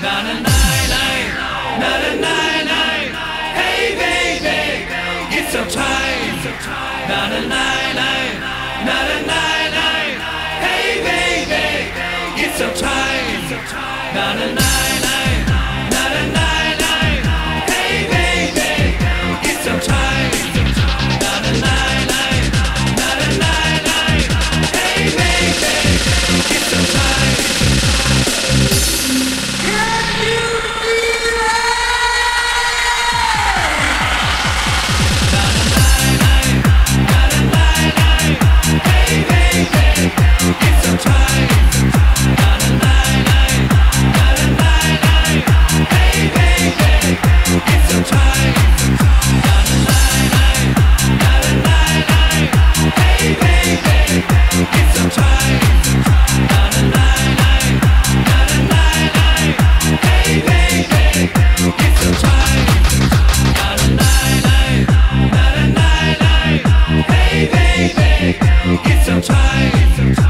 Na na na na na na na. Hey baby, it's so time. Na na na na na na na. Hey baby, it's so time. Na na na. life.